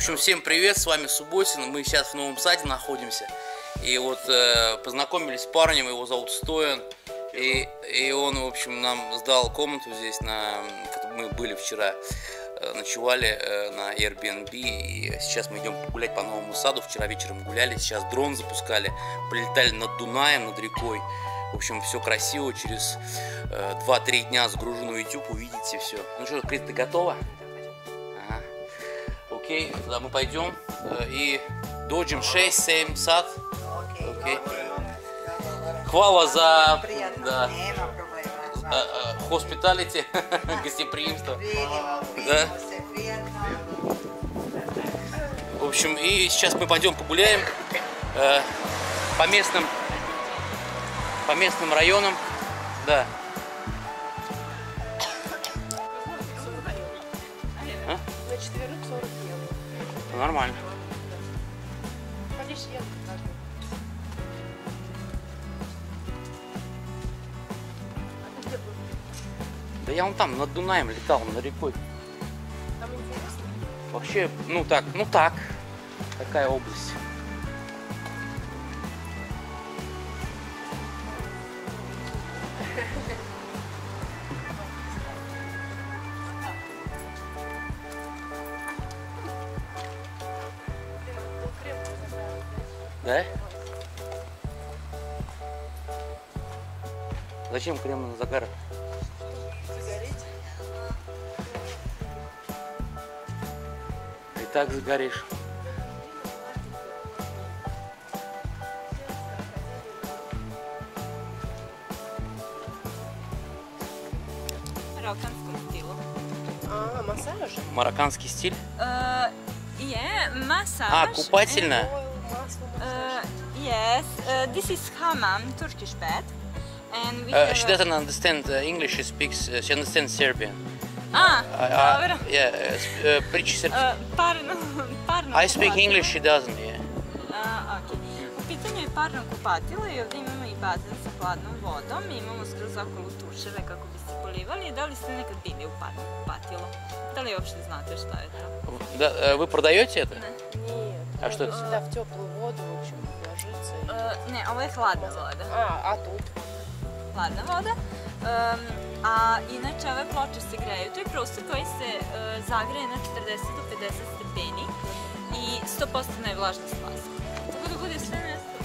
общем, всем привет, с вами Субботин, мы сейчас в Новом Саде находимся. И вот э, познакомились с парнем, его зовут Стоян. И, и он, в общем, нам сдал комнату здесь, на, мы были вчера, э, ночевали э, на Airbnb. И сейчас мы идем гулять по Новому Саду. Вчера вечером гуляли, сейчас дрон запускали, прилетали над Дунаем, над рекой. В общем, все красиво, через э, 2-3 дня загружу на YouTube, увидите все. Ну что, Крит, ты готова? Окей, тогда мы пойдем э, и доджим 6-7 сад. Окей. Хвала за да, problema. э, э, гостеприимство. Да. В общем, и сейчас мы пойдем погуляем э, по местным по местным районам. Да. А? На четверых 40 евро. Нормально. А? Да я вон там, над Дунаем летал, над рекой. Там интересно? Вообще, ну так, ну так. Такая область. Зачем крем на загар? Загореть? И так загоришь. stilu. А, массаж? Марокканский стиль. Uh, je masaž. А, купательная. Массаж. Uh, yes, uh, this is hammam, Turkish bed. And we Uh, have she a- doesn't understand uh, English, she speaks, uh, she understands Serbian. Ah, I, I, dobro. yeah, uh, sp- uh, priča srpski. Uh, parno, parno I speak kupatilo. English, she doesn't, yeah. A, ok. U pitanju je parno kupatilo i ovdje imamo i bazen sa hladnom vodom. Imamo skroz okolo tuševe kako bi se polivali. Da li ste nekad bili u parno kupatilo? Da li uopšte znate šta je to? Да, э, вы продаете это? Ne. Нет. А что можно это? всегда в теплую воду, в общем, ложиться. и- Uh, ne, ovo je hladna voda. А, а тут? hladna voda. Um, a inače ove ploče se greju. To je prostor koji se uh, zagreje na 40 do 50 stepeni i 100% nevlažnost vazduha. Tako da bude sve nešto,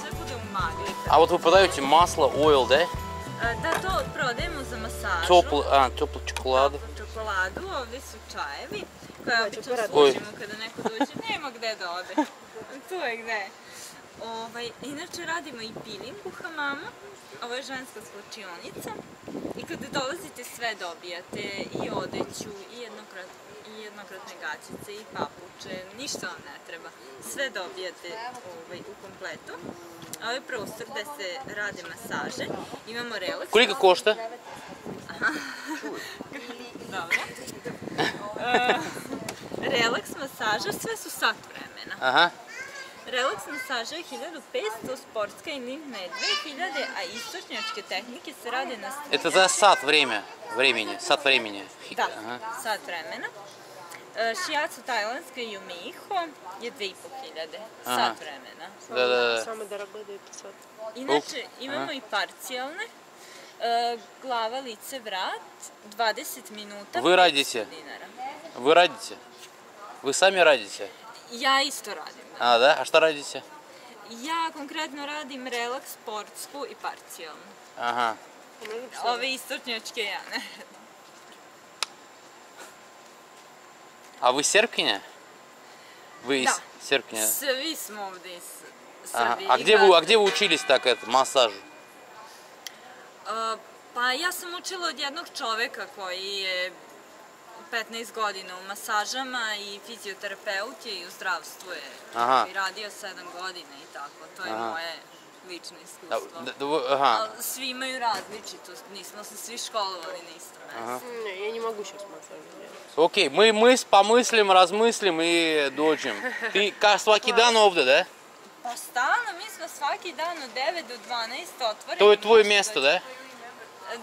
sve bude u magli. А вот вы продаете масло, oil, да? Uh, da, to prodajemo za masažu. Теплую, а, теплую čokoladu. Toplu čokoladu, ovdje su čajevi koje Ovaj, obično čokolad. služimo kada neko dođe. Nema gde da ode. Tu je gde. Ovaj, inače radimo i peeling u hamamu. Ovo je ženska slučionica i kada dolazite sve dobijate i odeću i, jednokratne gaćice i papuče, ništa vam ne treba. Sve dobijate ovaj, u kompletu. Ovo ovaj je prostor gde se rade masaže. Imamo relaks. Koliko košta? Dobro. E, relaks, masaža, sve su sat vremena. Aha. Relaks masaža je 1500, sportska i limpna je 2000, a istočnjačke tehnike se rade na Это за сад время, времени, сад времени. Da, Ага. sat vremena. E, Šijacu tajlandska i Jumiho je 2500, Aha. sat vremena. Да, да, да. 500. Inače, Uf, imamo aha. i parcijalne. E, glava, lice, vrat, 20 minuta, Вы 500 радите? dinara. Вы радите? Вы сами радите? Ja isto radim. da. А, да? А что радите? Ja konkretno radim relaks, sportsku i parcijalnu. Посмотреть? Ove istočnjačke ja ne. А вы сербкиня? Вы из сербкиня? Svi smo ovde iz. Srbije. А а где вы учились так это, массажу? Uh, pa ja sam učila od jednog čoveka koji je 15 godina u masažama i fizioterapeut je i u zdravstvu je Aha. i radio 7 godina i tako. To je Aha. moje lično iskustvo. да вы- ага. Ali svi imaju različitost, nismo se svi školovali na istom mestu. Не, я не могу сейчас массаж делать. Окей, мы, мы помыслим, размыслим и доджим. Ты как svaki dan ovdje, да? Pa stalno, mi smo svaki dan od 9 do 12 otvoreni. To je tvoje mjesto, da?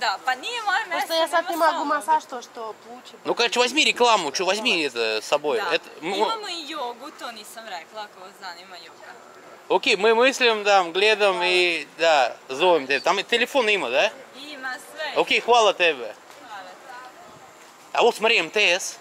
Да, moje mesto. Просто я nema не могу массаж, то что лучше. Ну, короче, возьми рекламу, что возьми это с собой. Da. Это, м- Imamo i jogu, to nisam rekla, ako vas zanima joga. Окей, мы мыслим, да, гледом и, да, зовем тебя. Там и телефон има, да? Ima sve. Окей, хвала тебе. Hvala. А вот смотри, МТС.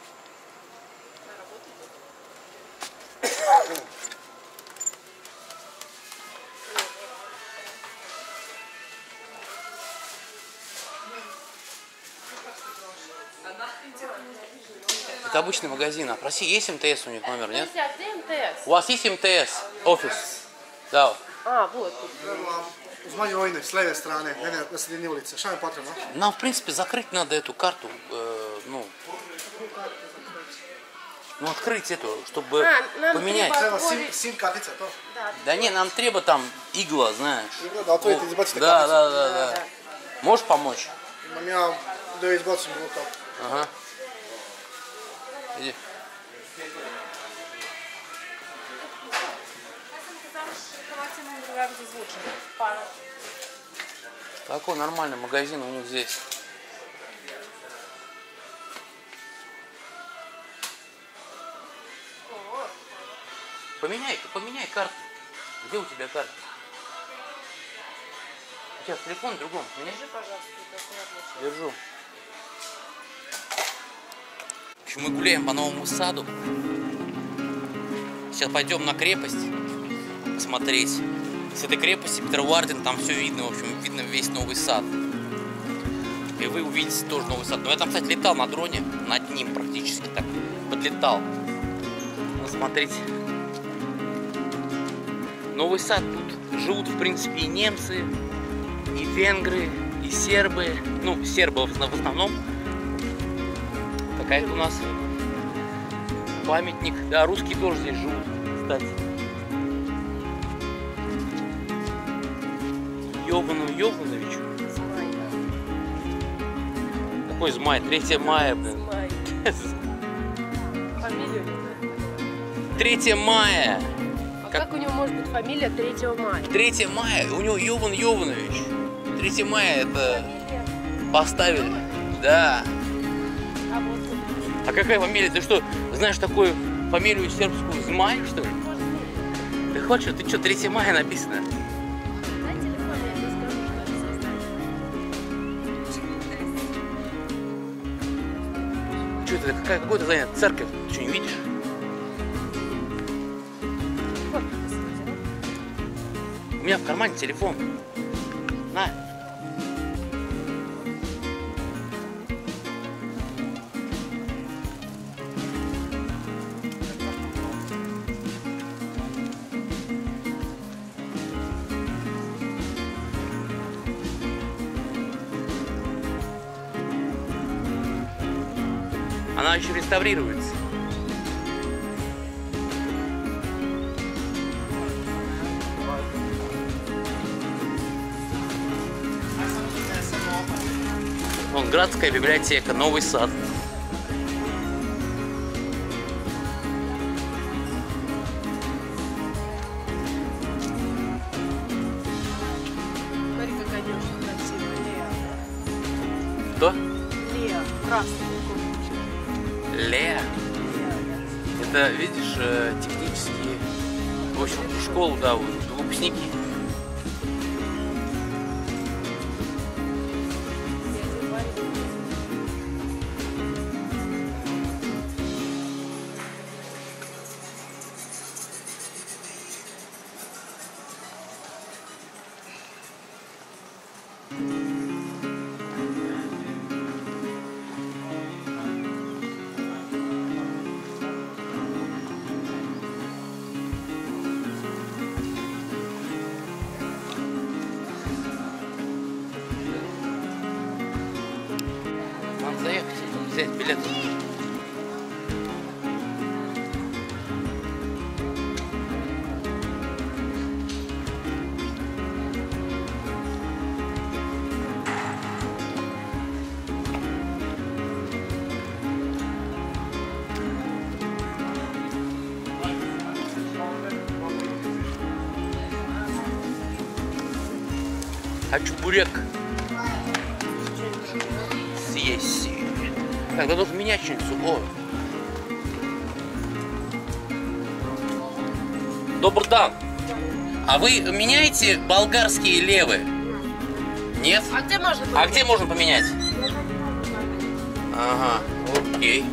Это обычный магазин. А проси, есть МТС у них номер, нет? а где МТС? У вас есть МТС? Офис? Да. А, вот. Evo uz manje ojne, s lijeve strane, ne, ne, na sredini ulice. Šta mi je potrebno? Нам, в принципе, закрыть надо эту карту, э, ну, ну, открыть эту, чтобы А, нам поменять. треба- Treba sim, sim kartica, to? Да не, нам треба там игла, знаешь. Igla, otvorite i izbacite Да, karticu. да, да, да. Можешь помочь? Imam ja da je izbacim bilo to. Ага. Иди. Такой нормальный магазин у них здесь. Поменяй, поменяй карту. Где у тебя карта? У тебя телефон в другом. Поменяй. Держу. Общем, мы гуляем по новому саду. Сейчас пойдем на крепость посмотреть. С этой крепости Петерварден там все видно, в общем, видно весь новый сад. И вы увидите тоже новый сад. Но я там, кстати, летал на дроне, над ним практически так подлетал. Ну, смотрите. Новый сад тут живут, в принципе, и немцы, и венгры, и сербы. Ну, сербы в основном. Такая у нас памятник. Да, русские тоже здесь живут, кстати. Йовану Йовановичу. Какой Змай? 3 мая, блин. Фамилию не знаю. 3 мая. А Как- как у него может быть фамилия 3 мая? 3 мая. У него Йован Йованович. 3 мая это поставили. Да. А какая фамилия? Ты что, знаешь такую фамилию сербскую Змай, что ли? Ты хочешь? Ты что, 3 мая написано? что это здание. Что это? Какая, здание? Церковь. Ты что, не видишь? У меня в кармане телефон. На. Она еще реставрируется. Вон городская библиотека, новый сад. Вот, Хочу бурек. есть. Так, да должен менячницу. О. Добрый дан. А вы меняете болгарские левы? Нет? А где можно А где можно поменять? Ага, окей.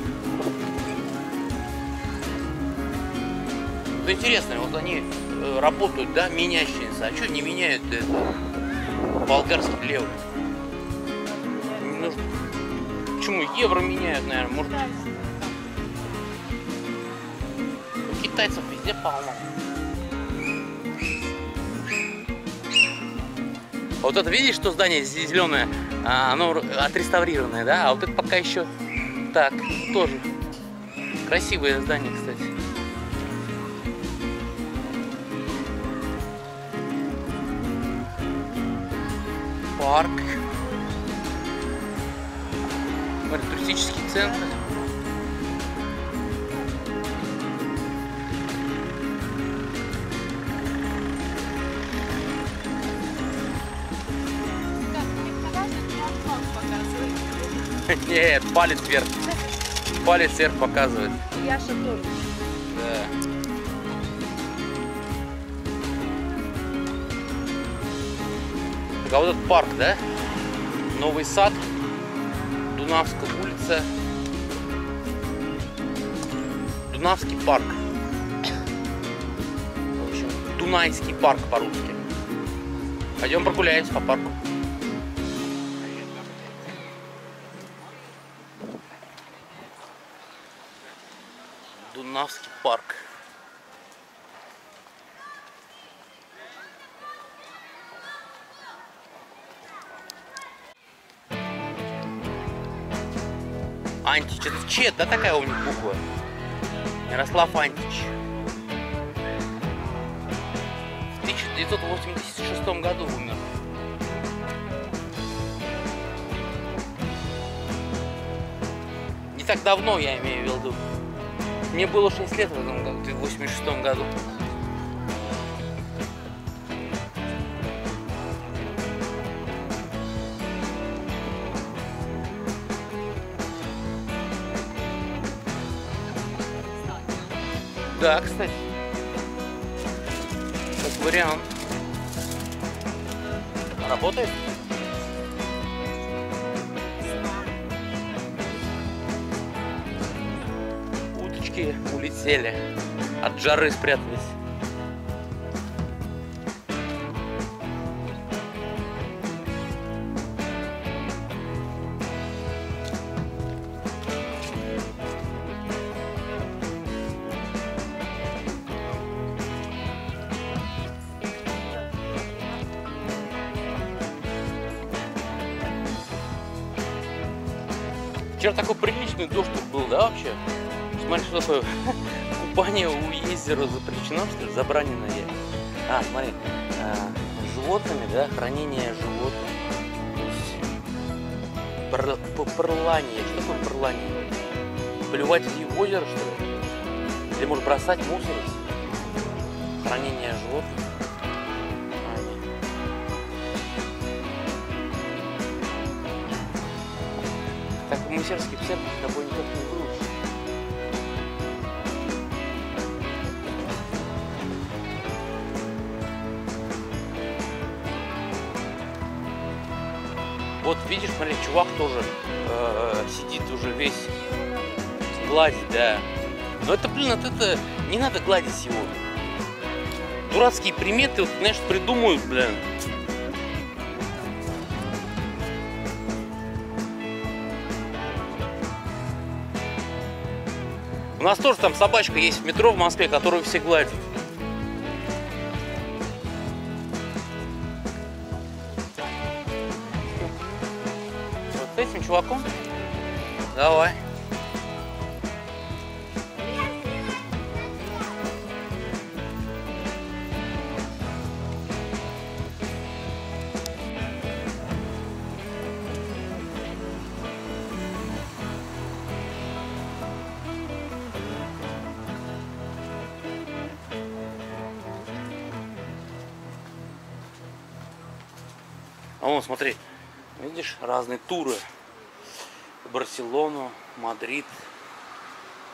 Вот интересно, вот они э, работают, да, менящиеся. А что не меняют это? Болгарский лев? Не нужно. Почему евро меняют, наверное? Может, у китайцев везде полно. А Вот это видишь, что здание зеленое, оно отреставрированное, да? А вот это пока еще так, тоже. Красивое здание, Парк. Туристический центр. Нет, палец вверх. Палец вверх показывает. Яша тоже. А вот этот парк, да? Новый сад, Дунавская улица, Дунавский парк. В общем, Дунайский парк по-русски. Пойдем прогуляемся по парку. Антич, это Чет, да, такая у них буква? Ярослав Антич. В 1986 году умер. Не так давно, я имею в виду. Мне было 6 лет в этом году, в 86 году. Да, кстати. Как вариант. Работает? Уточки улетели. От жары спрятались. Что. Купание у езера запрещено, что ли, забраненное. А, смотри, с животными, да, хранение животных. То прлание. Что такое прлание? Плевать в озеро, что ли? Или может бросать мусорить? Хранение животных. Так Мусерский центр с тобой никак не выучишь. Вот видишь, смотри, чувак тоже э, сидит уже весь гладит, да. Но это, блин, это, это не надо гладить его. Дурацкие приметы, вот, знаешь, придумают, блин. У нас тоже там собачка есть в метро в Москве, которую все гладят. Вон, смотри, видишь, разные туры. Барселону, Мадрид,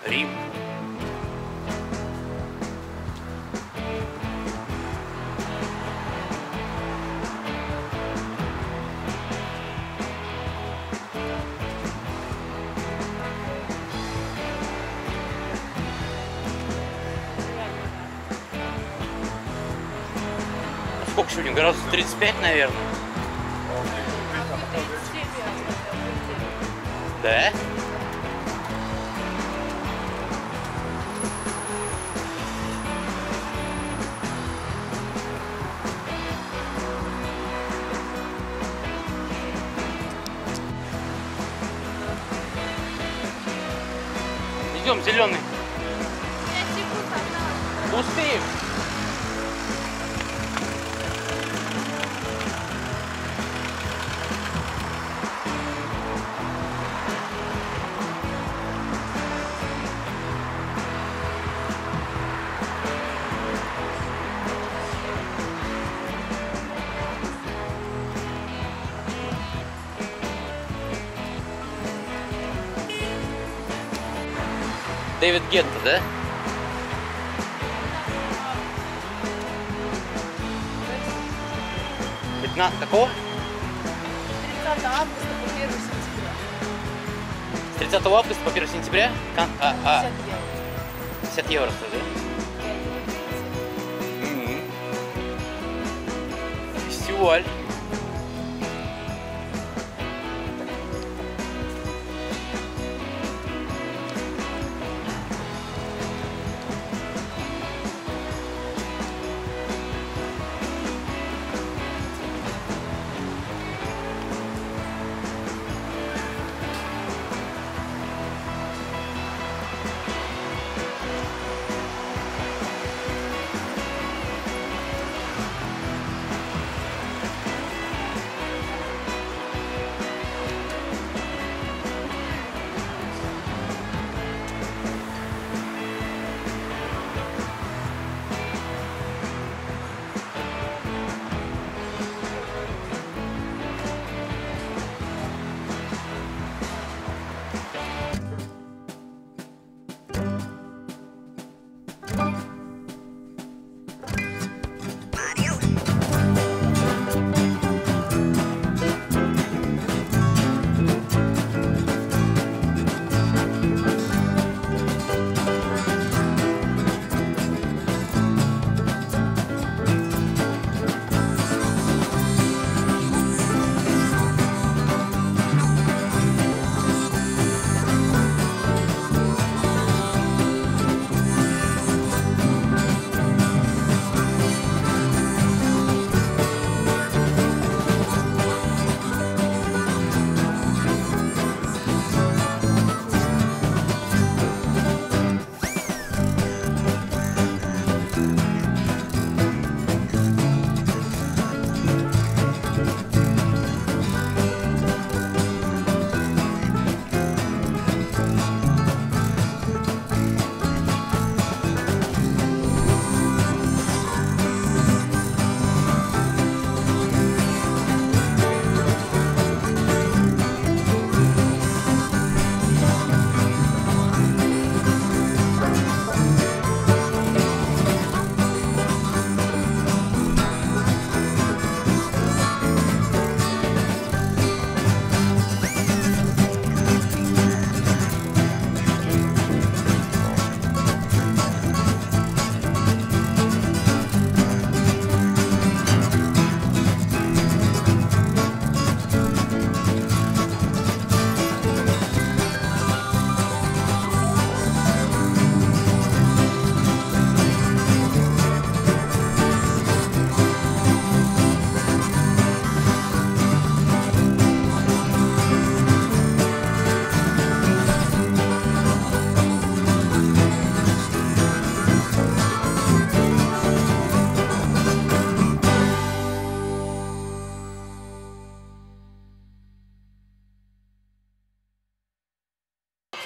Рим. Сколько сегодня? Градусов 35, наверное. Да? Идем, зеленый. Успеем. Гетто, да? Пятна... Какого? 30 августа по 1 сентября. С 30 августа по 1 сентября? Кон- а, а, 50 евро. 50 евро стоит, да? Мгм.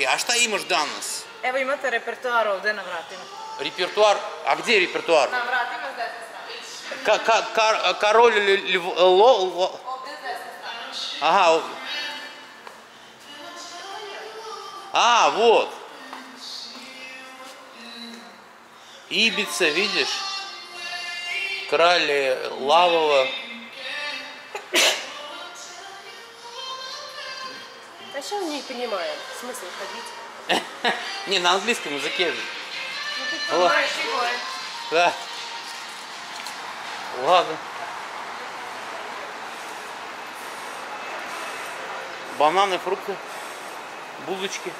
Фестиваль. А šta imaš danas? Evo imate repertoar ovde na vratima. Репертуар. А где репертуар? Na vratima s desne strane. Ка- ка- кар- король ль- льв- ло- ло- Ovde s desne strane. Ага. А, вот. Ибица, видишь? Крали лавово. А сейчас не понимаем смысл ходить. Не, на английском языке же. Ну ты О. понимаешь его. Да. Ладно. Бананы, фрукты, булочки,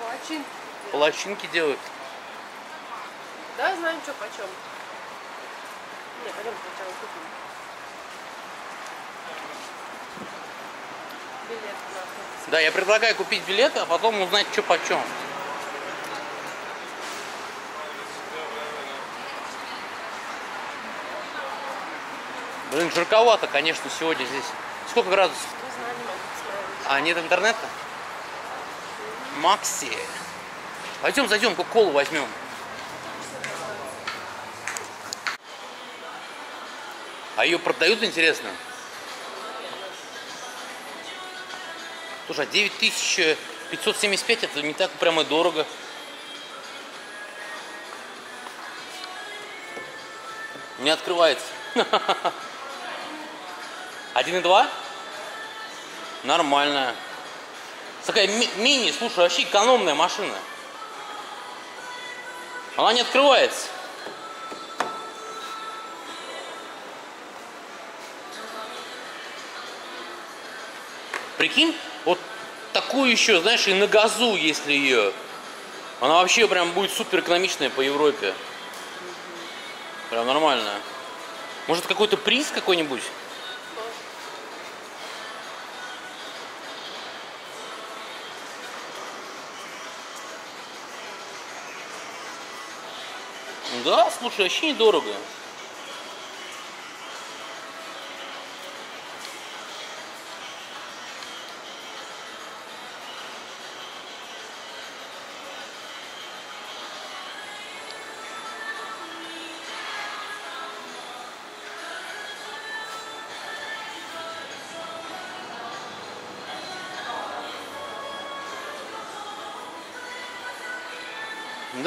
Палачин. палачинки делают. Да, знаем, что почем. Не, пойдем сначала купим. Билет на Да, я предлагаю купить билеты, а потом узнать, что почем. Блин, жарковато, конечно, сегодня здесь. Сколько градусов? А, нет интернета? Макси. Пойдем зайдем, кока-колу возьмем. А ее продают, интересно? Слушай, а 9575 это не так прямо и дорого. Не открывается. 1,2? Нормальная. Такая ми- мини, слушай, вообще экономная машина. Она не открывается. Прикинь, такую еще, знаешь, и на газу, если ее. Она вообще прям будет супер экономичная по Европе. Прям нормальная. Может какой-то приз какой-нибудь? Да, слушай, вообще недорого.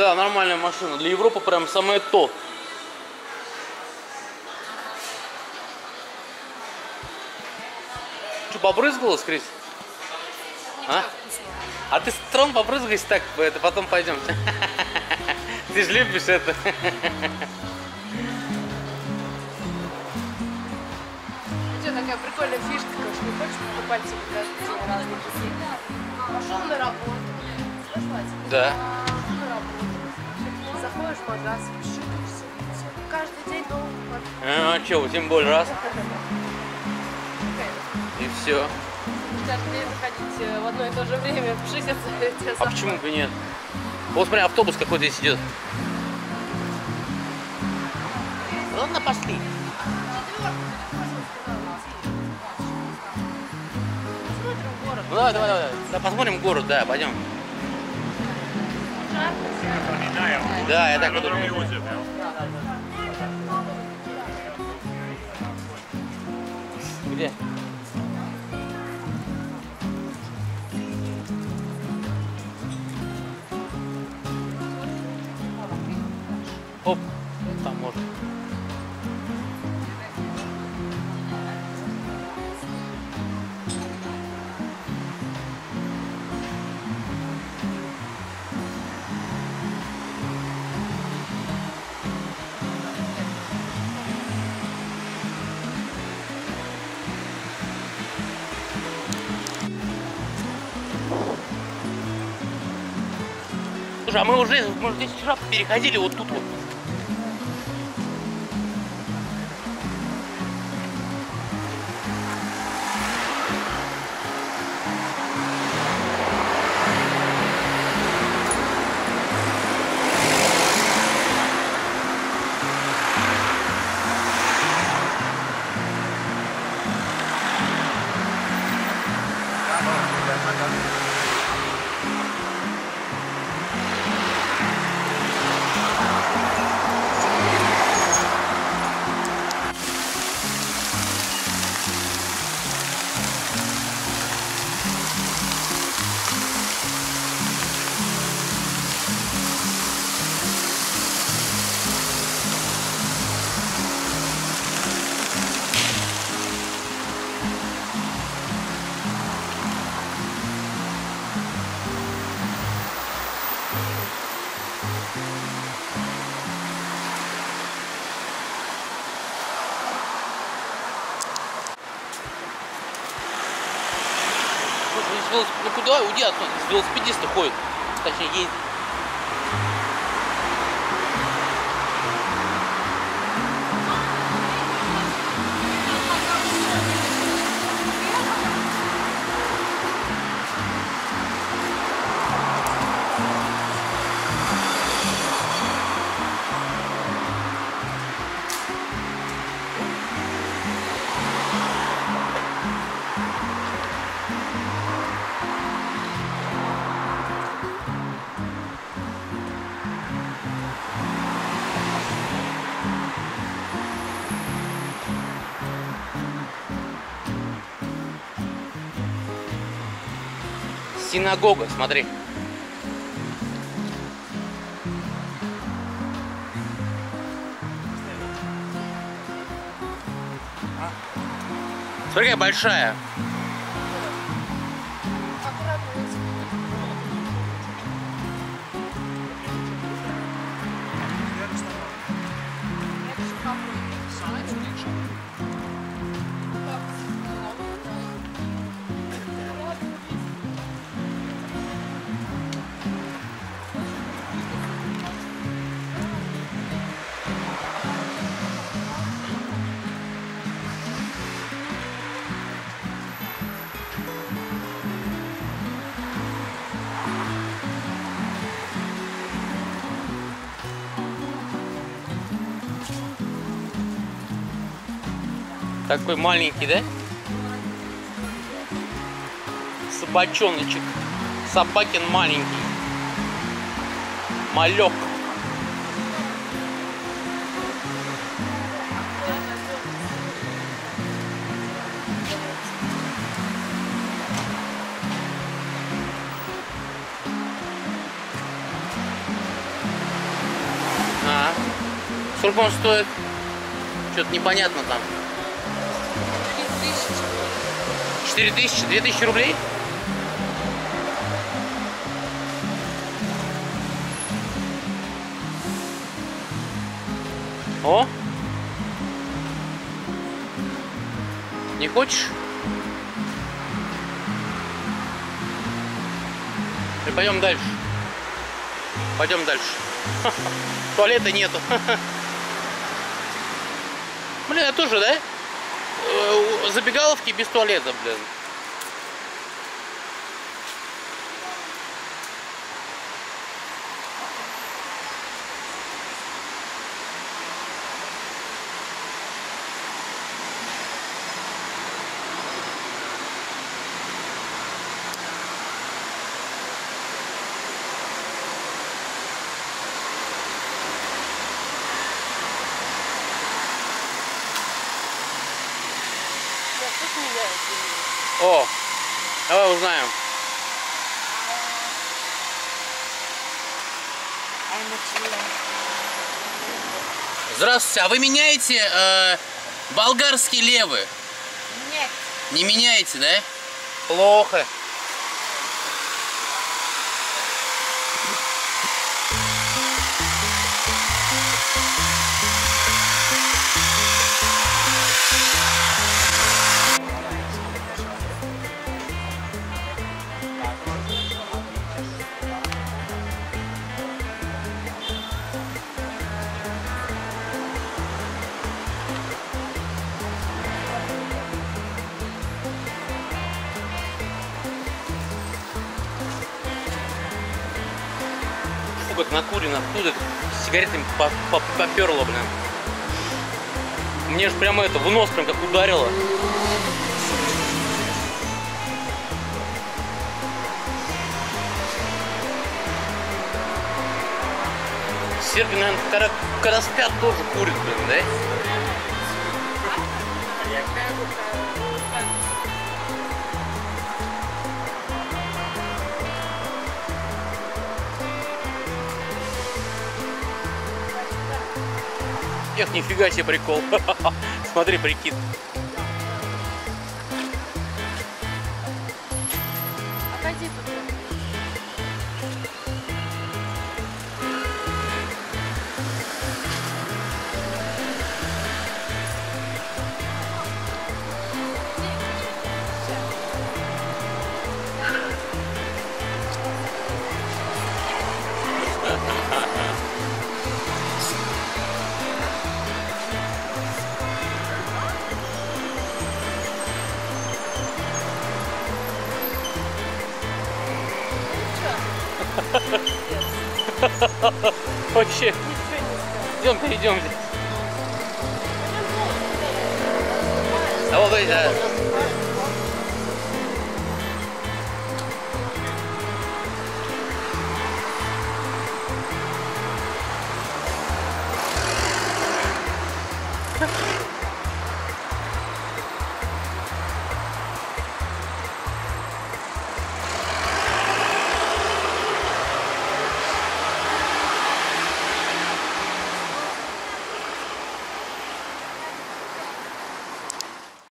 Да, нормальная машина. Для Европы прям самое то. Что, побрызгалась, Крис? А? А ты строн побрызгайся так, это потом пойдем. Ты же любишь это. Что, такая прикольная фишка, короче, не хочешь день разные часы? Пошел на работу. Да. Заходишь в магаз, пшикаешься. Каждый день новый вот. А, что, тем более раз. И все. Каждый день заходить э, в одно и то же время, пшикаться. А почему бы нет? Вот смотри, автобус какой-то здесь идет. Ладно, пошли. Посмотрим город. Ну давай, давай, давай. Да, посмотрим город, да, пойдем. Да, я так вот думаю. Где? А мы уже, уже здесь вчера переходили вот тут вот. Уйди. Здесь велосипедисты ходят. Точнее, ездят. Синагога, смотри. Смотри, какая большая. Такой маленький, да? Собачоночек. Собакин маленький. Малек. А, сколько он стоит? Что-то непонятно там. 4 тысячи? 2 тысячи рублей? О! Не хочешь? И пойдем дальше. Пойдем дальше. Туалета нету. Блин, я тоже, да? Забегаловки без туалета, блин. О, узнаем. Здравствуйте, а вы меняете э, болгарские левы? Нет. Не меняете, да? Плохо. Как накурено, оттуда сигаретами по- по- поперло, блин. Мне же прямо это в нос прям как ударило. Серби, наверное, когда, когда спят, тоже курят, блин, да? Эх, нифига себе прикол. Смотри, прикид. Вообще. Идемте, идемте. А вот эти,